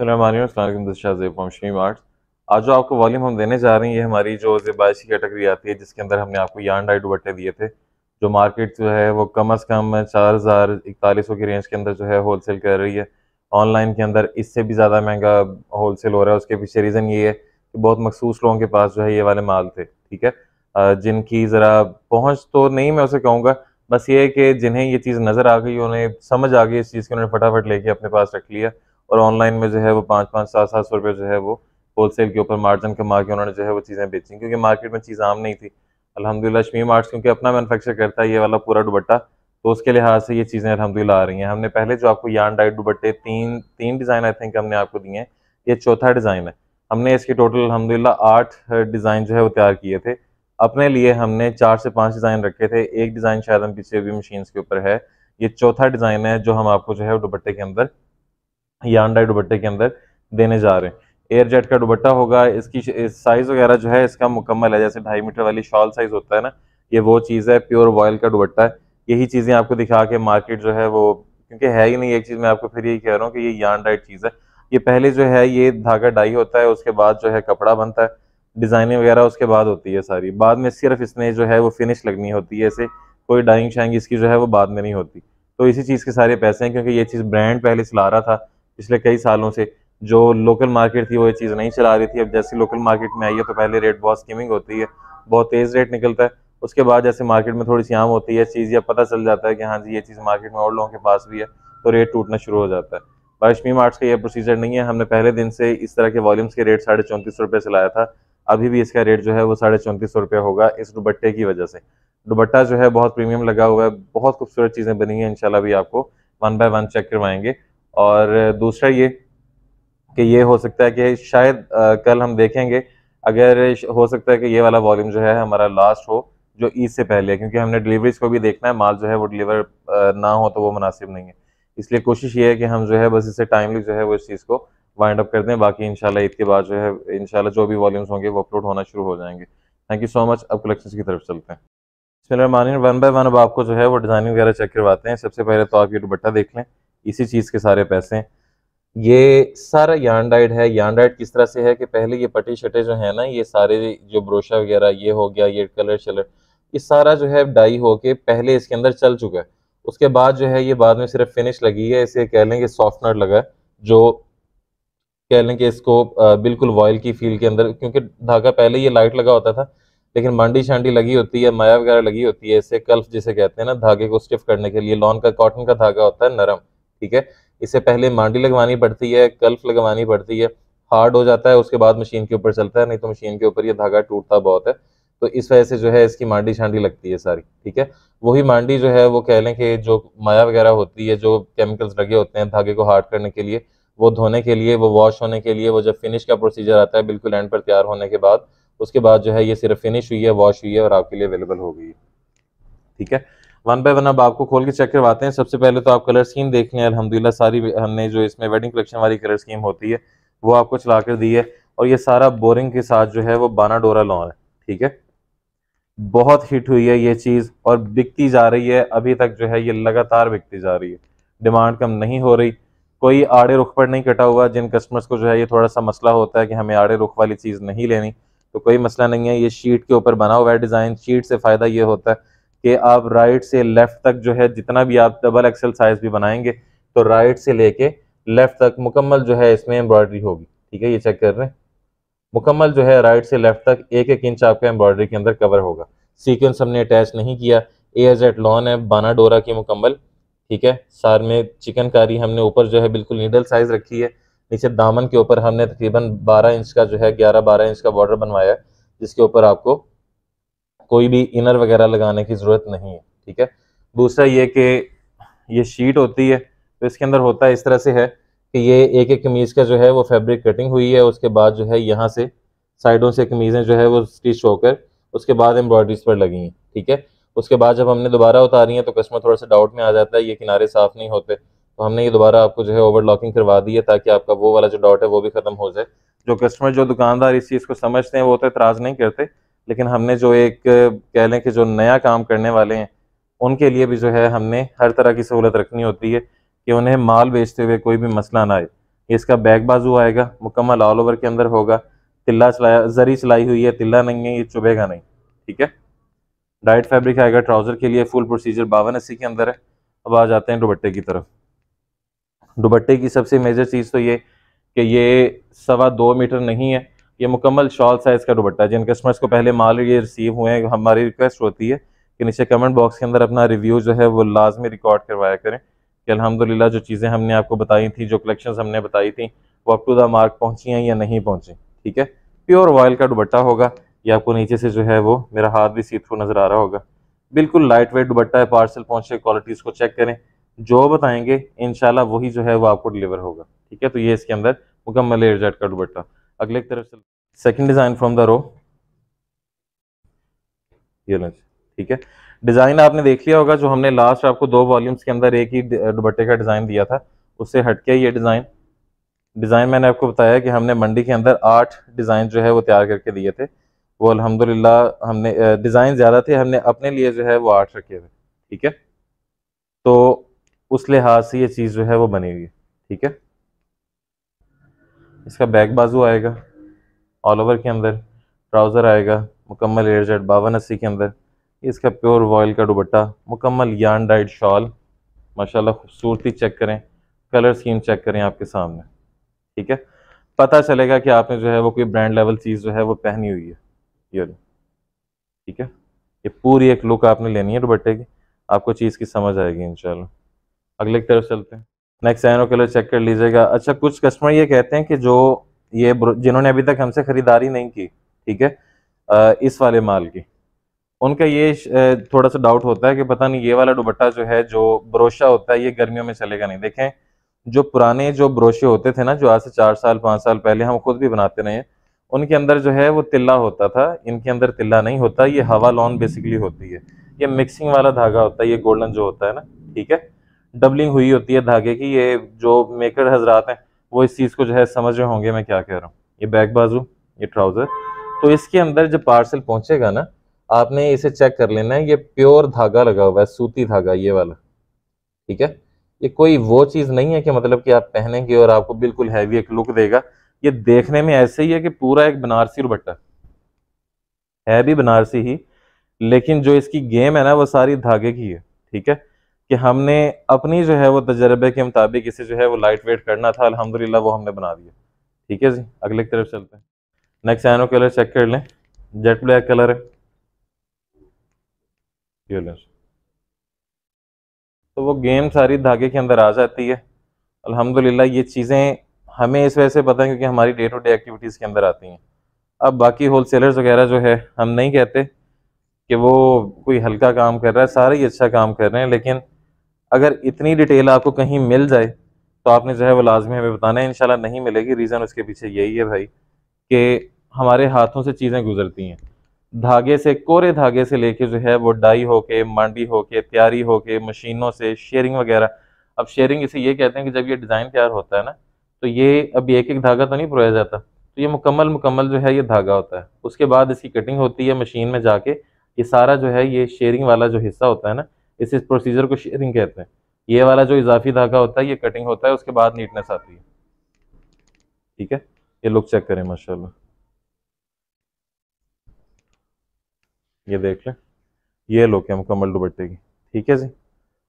सलाम आर्ट्स आज जो आपको वॉल्यूम हम देने जा रहे हैं, ये हमारी जो जेबाइश कैटेगरी आती है, जिसके अंदर हमने आपको यान डाई दुबट्टे दिए थे, जो मार्केट जो है, वो कम अज़ कम चार हज़ार इकतालीस सौ की रेंज के अंदर जो है होल सेल कर रही है। ऑनलाइन के अंदर इससे भी ज़्यादा महँगा होल सेल हो रहा है, उसके पीछे रीज़न ये है कि बहुत मखसूस लोगों के पास जो है ये वाले माल थे, ठीक है? जिनकी ज़रा पहुँच तो नहीं मैं उसे कहूँगा, बस ये है कि जिन्हें ये चीज़ नज़र आ गई, उन्हें समझ आ गई, इस चीज़ की उन्होंने फटाफट लेके अपने पास रख लिया। और ऑनलाइन में जो है वो पाँच पाँच सात सात सौ रुपये जो है वो होल सेल के ऊपर मार्जिन कमा के उन्होंने जो है वो चीज़ें बेची क्योंकि मार्केट में चीज़ आम नहीं थी। अलहमदिल्ला शमीम आर्ट्स क्योंकि अपना मैनुफेक्चर करता है, ये वाला पूरा दुबट्टा तो उसके लिहाज से ये चीज़ें अलहमदिल्ला आ रही हैं। हमने पहले जो आपको यान डाइट दुबट्टे तीन तीन डिज़ाइन आई थिंक हमने आपको दिए हैं। ये चौथा डिज़ाइन है। हमने इसके टोटल अलहमदिल्ला आठ डिज़ाइन जो है वो तैयार किए थे। अपने लिए हमने चार से पाँच डिज़ाइन रखे थे। एक डिज़ाइन शायद हम पीछे भी मशीन के ऊपर है। ये चौथा डिज़ाइन है जो हम आपको जो है दुबट्टे के अंदर यान डाई दुबट्टे के अंदर देने जा रहे हैं। एयर जेट का दुबट्टा होगा, इसकी साइज़ वगैरह जो है, इसका मुकम्मल है। जैसे ढाई मीटर वाली शॉल साइज़ होता है ना, ये वो चीज़ है प्योर वॉयल का दुबट्टा है। यही चीज़ें आपको दिखा के मार्केट जो है वो, क्योंकि है ही नहीं एक चीज़, मैं आपको फिर यही कह रहा हूँ कि ये यान डाइट चीज़ है। ये पहले जो है, ये धागा डाई होता है, उसके बाद जो है कपड़ा बनता है। डिज़ाइनिंग वगैरह उसके बाद होती है सारी। बाद में सिर्फ़ इसने जो है वो फिनिश लगनी होती है, ऐसे कोई डाइंग शाइंग इसकी जो है वो बाद में नहीं होती। तो इसी चीज़ के सारे पैसे हैं, क्योंकि ये चीज़ ब्रांड पहले चला रहा था। पिछले कई सालों से जो लोकल मार्केट थी, वो ये चीज़ नहीं चला रही थी। अब जैसे लोकल मार्केट में आई है तो पहले रेट बहुत स्कीमिंग होती है, बहुत तेज़ रेट निकलता है। उसके बाद जैसे मार्केट में थोड़ी सी आम होती है, चीज़ या पता चल जाता है कि हाँ जी, ये चीज़ मार्केट में और लोगों के पास भी है तो रेट टूटना शुरू हो जाता है। बारिशमी मार्ट्स का ये प्रोसीजर नहीं है। हमने पहले दिन से इस तरह के वॉल्यूम्स के रेट साढ़े चौंतीस रुपये से लाया था। अभी भी इसका रेट जो है, वो साढ़े चौंतीस सौ रुपये होगा इस दुबट्टे की वजह से। दुबट्टा जो है, बहुत प्रीमियम लगा हुआ है, बहुत खूबसूरत चीज़ें बनी हैं, इंशाल्लाह भी आपको वन बाय वन चेक करवाएँगे। और दूसरा ये कि ये हो सकता है कि शायद आ, कल हम देखेंगे अगर हो सकता है कि ये वाला वॉल्यूम जो है हमारा लास्ट हो जो ईद से पहले है क्योंकि हमने डिलीवरीज को भी देखना है माल जो है वो डिलीवर ना हो तो वो मुनासिब नहीं है। इसलिए कोशिश ये है कि हम जो है बस इससे टाइमली जो है वो इस चीज़ को वाइंड अप कर दें बाकी इंशाल्लाह ईद के बाद जो है इंशाल्लाह जो भी वॉल्यूम्स होंगे वो अपलोड होना शुरू हो जाएँगे। थैंक यू सो मच अब कलेक्शन की तरफ़ चलते हैं। इसमें वन बाय वन अब आपको जो है वो डिज़ाइनिंग वगैरह चेक करवाते हैं। सबसे पहले तो आप ये दुबट्टा देख लें। इसी चीज़ के सारे पैसे। ये सारा यान डाइट है। यान डाइट किस तरह से है कि पहले ये पटे शटे जो है ना, ये सारे जो ब्रोशा वगैरह, ये हो गया, ये कलर शलर, ये सारा जो है डाई होके पहले इसके अंदर चल चुका है। उसके बाद जो है ये बाद में सिर्फ़ फिनिश लगी है, इसे कह लें कि सॉफ्टनर लगा जो कह लें कि इसको बिल्कुल वॉयल की फील के अंदर, क्योंकि धागा पहले ये लाइट लगा होता था, लेकिन मांडी शांडी लगी होती है, माया वगैरह लगी होती है, इसे कल्फ जिसे कहते हैं ना, धागे को स्टिफ करने के लिए लॉन का कॉटन का धागा होता है नरम। ठीक है? इससे पहले मांडी लगवानी पड़ती है, कल्फ लगवानी पड़ती है, हार्ड हो जाता है, उसके बाद मशीन के ऊपर चलता है, नहीं तो मशीन के ऊपर ये धागा टूटता बहुत है। तो इस वजह से जो है इसकी मांडी शांडी लगती है सारी, ठीक है? वही मांडी जो है वो कह लें कि जो माया वगैरह होती है, जो केमिकल्स लगे होते हैं धागे को हार्ड करने के लिए, वो धोने के लिए, वो वॉश होने के लिए, वो जब फिनिश का प्रोसीजर आता है, बिल्कुल एंड पर तैयार होने के बाद, उसके बाद जो है ये सिर्फ़ फिनिश हुई है वॉश हुई है और आपके लिए अवेलेबल हो गई है, ठीक है? वन बाय वन अब आपको खोल के चेक करवाते हैं। सबसे पहले तो आप कलर स्कीम देख लें। अलहमदिल्ला सारी हमने जो इसमें वेडिंग कलेक्शन वाली कलर स्कीम होती है, वो आपको चला कर दी है। और ये सारा बोरिंग के साथ जो है, वो बाना डोरा लॉन है। ठीक है? बहुत हिट हुई है ये चीज़ और बिकती जा रही है। अभी तक जो है, ये लगातार बिकती जा रही है। डिमांड कम नहीं हो रही। कोई आड़े रुख पर नहीं कटा हुआ। जिन कस्टमर्स को जो है, ये थोड़ा सा मसला होता है कि हमें आड़े रुख वाली चीज़ नहीं लेनी तो कोई मसला नहीं है। ये शीट के ऊपर बना हुआ है डिज़ाइन शीट से फ़ायदा ये होता है कि आप राइट से लेफ़्ट तक जो है, जितना भी आप डबल एक्सल साइज़ भी बनाएँगे तो राइट से लेके लेफ़्ट तक मुकम्मल जो है, इसमें एम्ब्रॉयडरी होगी। ठीक है, ये चेक कर रहे हैं। मुकम्मल जो है राइट से लेफ़्ट तक एक एक इंच आपका एम्ब्रॉयडरी के अंदर कवर होगा। सीक्वेंस हमने अटैच नहीं किया। ए एज एट लॉन है बाना डोरा की मुकम्मल। ठीक है, सार में चिकनकारी हमने ऊपर जो है, बिल्कुल नीडल साइज़ रखी है। नीचे दामन के ऊपर हमने तकरीबन 12 इंच का जो है 11-12 इंच का बॉर्डर बनवाया है, जिसके ऊपर आपको कोई भी इनर वगैरह लगाने की ज़रूरत नहीं है, ठीक है? दूसरा ये कि ये शीट होती है तो इसके अंदर होता है इस तरह से है कि ये एक एक कमीज़ का जो है वो फैब्रिक कटिंग हुई है, उसके बाद जो है यहाँ से साइडों से कमीज़ें जो है वो स्टिच होकर उसके बाद एम्ब्रॉयडरीज पर लगी हैं, ठीक है? उसके बाद जब हमने दोबारा उतारी है तो कस्टमर थोड़ा सा डाउट में आ जाता है, ये किनारे साफ़ नहीं होते। तो हमने ये दोबारा आपको जो है ओवरलॉकिंग करवा दी है, ताकि आपका वो वाला जो डाउट है वो भी ख़त्म हो जाए। जो कस्टमर जो दुकानदार इस चीज़ को समझते हैं, वो तो एतराज़ नहीं करते। लेकिन हमने जो एक, कह लें कि जो नया काम करने वाले हैं, उनके लिए भी जो है हमने हर तरह की सहूलत रखनी होती है कि उन्हें माल बेचते हुए कोई भी मसला ना आए। इसका बैक बाजू आएगा, मुकम्मल ऑल ओवर के अंदर होगा, तिल्ला चलाया, जरी चलाई हुई है, तिल्ला नहीं है, ये चुभेगा नहीं, ठीक है? डाइट फैब्रिक आएगा ट्राउज़र के लिए फुल प्रोसीजर बावन अस्सी के अंदर है। अब आ जाते हैं दुबट्टे की तरफ़। दुबट्टे की सबसे मेजर चीज़ तो ये कि ये सवा दो मीटर नहीं है ये मुकम्मल शॉल साइज़ का दुबट्टा जिन कस्टमर्स को पहले माल ये रिसीव हुए हैं, हमारी रिक्वेस्ट होती है कि नीचे कमेंट बॉक्स के अंदर अपना रिव्यू जो है वो लाजमी रिकॉर्ड करवाया करें कि अल्हम्दुलिल्लाह जो चीज़ें हमने आपको बताई थी, जो कलेक्शन हमने बताई थी, वो अप टू द मार्क पहुँची हैं या नहीं पहुँची, ठीक है? प्योर ऑयल का दुबट्टा होगा। ये आपको नीचे से जो है वो मेरा हाथ भी सी थ्रू नज़र आ रहा होगा। बिल्कुल लाइट वेट दुबट्टा है पार्सल पहुँचे क्वालिटीज़ को चेक करें। जो बताएँगे इनशाला वही जो है वो आपको डिलीवर होगा, ठीक है? तो ये इसके अंदर मुकम्मल एयरजेट का दुबट्टा अगले की तरफ़ से second design from the row ये ठीक है? डिज़ाइन आपने देख लिया होगा, जो हमने लास्ट आपको दो वॉल्यूम्स के अंदर एक ही दुबट्टे का डिज़ाइन दिया था, उससे हटके ये डिज़ाइन डिज़ाइन मैंने आपको बताया कि हमने मंडी के अंदर आठ डिज़ाइन जो है वो तैयार करके दिए थे। वो अल्हम्दुलिल्लाह हमने डिज़ाइन ज़्यादा थे, हमने अपने लिए जो है वो आठ रखे थे। ठीक है? तो उस लिहाज से ये चीज़ जो है वो बनी हुई ठीक है? इसका बैक बाजू आएगा ऑल ओवर के अंदर ट्राउज़र आएगा, मुकम्मल एयर जेट बावन अस्सी के अंदर। इसका प्योर वॉयल का दुबट्टा मुकम्मल यान डाइट शॉल माशाल्लाह खूबसूरती चेक करें कलर स्कीम चेक करें आपके सामने, ठीक है? पता चलेगा कि आपने जो है वो कोई ब्रांड लेवल चीज़ जो है वो पहनी हुई है, ये ठीक है? ये पूरी एक लुक आपने लेनी है दुबट्टे की, आपको चीज़ की समझ आएगी, इंशाल्लाह। अगले की तरफ़ चलते हैं। नेक्स्ट एनो कलर चेक कर लीजिएगा। अच्छा कुछ कस्टमर ये कहते हैं कि जो ये जिन्होंने अभी तक हमसे ख़रीदारी नहीं की, ठीक है? इस वाले माल की। उनका ये थोड़ा सा डाउट होता है कि पता नहीं, ये वाला दुबट्टा जो है, जो ब्रोशा होता है, ये गर्मियों में चलेगा नहीं। देखें, जो पुराने जो ब्रोशे होते थे ना, जो आज से चार साल, पाँच साल पहले हम खुद भी बनाते रहे, उनके अंदर जो है, वो तिल्ला होता था। इनके अंदर तिल्ला नहीं होता, ये हवा लॉन बेसिकली होती है। ये मिक्सिंग वाला धागा होता है, ये गोल्डन जो होता है ना, ठीक है? डबलिंग हुई होती है धागे की, ये जो मेकर हजरात हैं, वो इस चीज़ को जो है समझ रहे होंगे मैं क्या कह रहा हूँ। ये बैक बाजू, ये ट्राउज़र तो इसके अंदर जब पार्सल पहुंचेगा ना, आपने इसे चेक कर लेना है, ये प्योर धागा लगा हुआ है, सूती धागा, ये वाला। ठीक है? ये कोई वो चीज़ नहीं है कि मतलब कि आप पहनेंगे और आपको बिल्कुल हैवी एक लुक देगा। ये देखने में ऐसे ही है कि पूरा एक बनारसी दुपट्टा। है भी बनारसी ही, लेकिन जो इसकी गेम है ना, वो सारी धागे की है। ठीक है? कि हमने अपनी जो है वो तजर्बे के मुताबिक इसे जो है वो लाइट वेट करना था, अल्हम्दुलिल्लाह वो हमने बना दिया। ठीक है जी? अगले की तरफ़ चलते हैं। नेक्स्ट एनो कलर चेक कर लें। जेट ब्लैक कलर है। तो वो गेम सारी धागे के अंदर आ जाती है। अल्हम्दुलिल्लाह ये चीज़ें हमें इस वजह से पता है क्योंकि हमारी डे टू डे एक्टिविटीज़ के अंदर आती हैं। अब बाकी होल सेलर्स वगैरह जो है, हम नहीं कहते कि वो कोई हल्का काम कर रहा है, सारे ही अच्छा काम कर रहे हैं, लेकिन अगर इतनी डिटेल आपको कहीं मिल जाए तो आपने जो है वो लाजमी हमें बताना है। इंशाल्लाह नहीं मिलेगी। रीज़न उसके पीछे यही है भाई कि हमारे हाथों से चीज़ें गुजरती हैं। धागे से, कोरे धागे से लेके जो है वो डाई होके, मांडी होके, तैयारी होके, मशीनों से, शेयरिंग वगैरह। अब शेयरिंग इसे ये कहते हैं कि जब ये डिज़ाइन तैयार होता है ना तो ये अभी एक एक धागा तो नहीं पुराया जाता। तो ये मुकम्मल मुकम्मल जो है ये धागा होता है। उसके बाद इसकी कटिंग होती है मशीन में जाके। ये सारा जो है ये शेयरिंग वाला जो हिस्सा होता है ना इस इस प्रोसीजर को शेयरिंग कहते हैं। ये वाला जो इजाफी धागा होता है, ये कटिंग होता है, उसके बाद नीटनेस आती है। ठीक है? ये लुक चेक करें, माशाल्लाह। ये देख लें। ये लोग है मुकम्मल दुपट्टे की। ठीक है जी?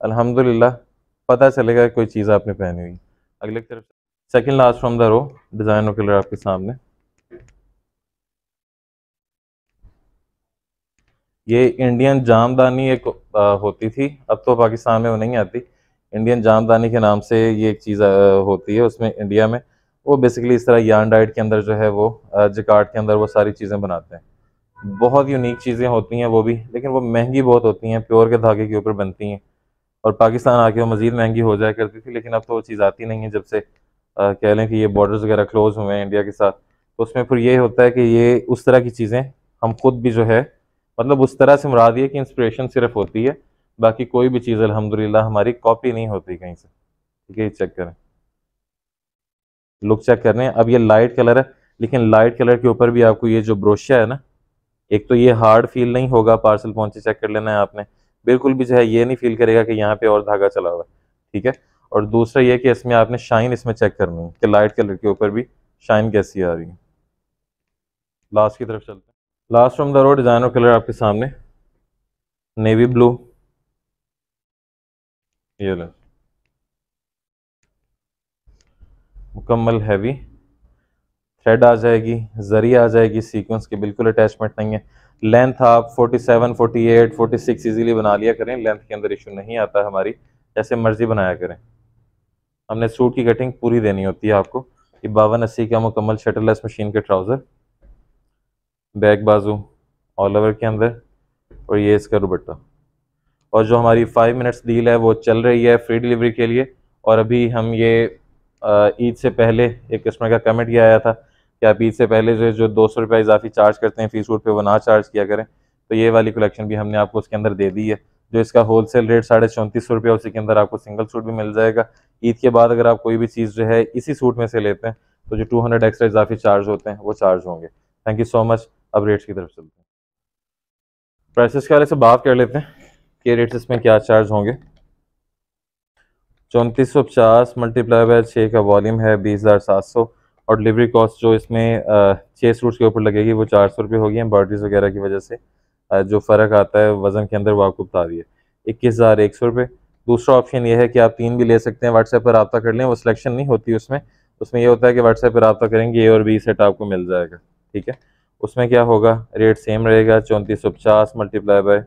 अल्हम्दुलिल्लाह, पता चलेगा कोई चीज़ आपने पहनी हुई। अगले तरफ़ second last from the row design और कलर आपके सामने। ये इंडियन जामदानी एक होती थी। अब तो पाकिस्तान में वो नहीं आती। इंडियन जामदानी के नाम से ये एक चीज़ होती है उसमें इंडिया में। वो बेसिकली इस तरह यान डाइट के अंदर जो है वो जिकार्ड के अंदर वो सारी चीज़ें बनाते हैं। बहुत यूनिक चीज़ें होती हैं वो भी, लेकिन वो महँगी बहुत होती हैं प्योर के धागे के ऊपर बनती हैं। और पाकिस्तान आके वो मज़ीद महँगी हो जाया करती थी, लेकिन अब तो वो चीज़ आती नहीं है जब से कह लें कि ये बॉर्डर्स वगैरह क्लोज हुए हैं इंडिया के साथ। तो उसमें फिर ये होता है कि ये उस तरह की चीज़ें हम खुद भी जो है मतलब उस तरह से मुराद ये कि इंस्परेशन सिर्फ़ होती है, बाकी कोई भी चीज़ अलहमदिल्ला हमारी कॉपी नहीं होती कहीं से। ठीक है चेक करें। लुक चेक कर रहे हैं। अब ये लाइट कलर है, लेकिन लाइट कलर के ऊपर भी आपको ये जो ब्रोशा है ना, एक तो ये हार्ड फील नहीं होगा पार्सल पहुँचे चेक कर लेना है आपने। बिल्कुल भी जो है ये नहीं फील करेगा कि यहाँ पे और धागा चला हुआ है। ठीक है? और दूसरा ये कि इसमें आपने शाइन इसमें चेक करनी है, कि लाइट कलर के ऊपर भी शाइन कैसी आ रही है। लास्ट की तरफ़ चलते हैं। Last from the road design और कलर आपके सामने. नेवी ब्लू ये ले मुकम्मल हैवी थ्रेड आ जाएगी जरी आ जाएगी सीक्वेंस की बिल्कुल अटैचमेंट नहीं है. लेंथ आप 47, 48, 46 इजीली बना लिया करें. लेंथ के अंदर इशू नहीं आता हमारी. जैसे मर्ज़ी बनाया करें. हमने सूट की कटिंग पूरी देनी होती है आपको. ये बावन अस्सी का मुकम्मल शटरलेस मशीन के ट्राउज़र बैक बाजू ऑल ओवर के अंदर, और ये इसका दुपट्टा। और जो हमारी फाइव मिनट्स डील है, वो चल रही है फ्री डिलीवरी के लिए। और अभी हम ये ईद से पहले एक कस्टमर का कमेंट किया आया था कि आप ईद से पहले जो जो दो सौ रुपये इजाफी चार्ज करते हैं फ़ीस सूट पे वो ना चार्ज किया करें। तो ये वाली कलेक्शन भी हमने आपको उसके अंदर दे दी है। जो इसका होलसेल रेट साढ़े चौंतीस सौ रुपये, उसी के अंदर आपको सिंगल सूट भी मिल जाएगा। ईद के बाद अगर आप कोई भी चीज़ जो है, इसी सूट में से लेते हैं तो जो टू हंड्रेड एक्स्ट्रा इजाफी चार्ज होते हैं, वो चार्ज होंगे। थैंक यू सो मच अब रेट्स की तरफ़ चलते हैं। प्राइसेस के वाले से बात कर लेते हैं कि रेट्स इसमें क्या चार्ज होंगे। चौंतीस सौ पचास मल्टीप्लाई बाय छः का वॉल्यूम है बीस हज़ार सात सौ और डिलीवरी कॉस्ट जो इसमें छः सूट्स के ऊपर लगेगी वो चार सौ रुपये होगी एम्ब्रॉयडरीज वगैरह की वजह से जो फ़र्क आता है वज़न के अंदर वो आपको बता दिए इक्कीस हज़ार एक सौ रुपये। दूसरा ऑप्शन ये है कि आप तीन भी ले सकते हैं व्हाट्सएप पर रबा कर लें, वो सिलेक्शन नहीं होती उसमें। उसमें ये होता है कि व्हाट्सएप पर रबा करेंगे ए और बी सेट आपको मिल जाएगा, ठीक है? उसमें क्या होगा? रेट सेम रहेगा, चौंतीस सौ पचास मल्टीप्लाई बाय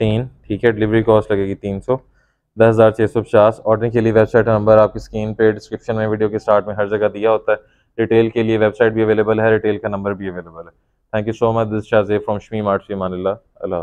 तीन, ठीक है? डिलीवरी कॉस्ट लगेगी तीन सौ। दस हज़ार छः सौ पचास। ऑर्डर के लिए वेबसाइट नंबर आपकी स्क्रीन पे डिस्क्रिप्शन में वीडियो के स्टार्ट में हर जगह दिया होता है। रिटेल के लिए वेबसाइट भी अवेलेबल है रिटेल का नंबर भी अवेलेबल है। Thank you so much this शाजे from Shami mart मान अल्लाह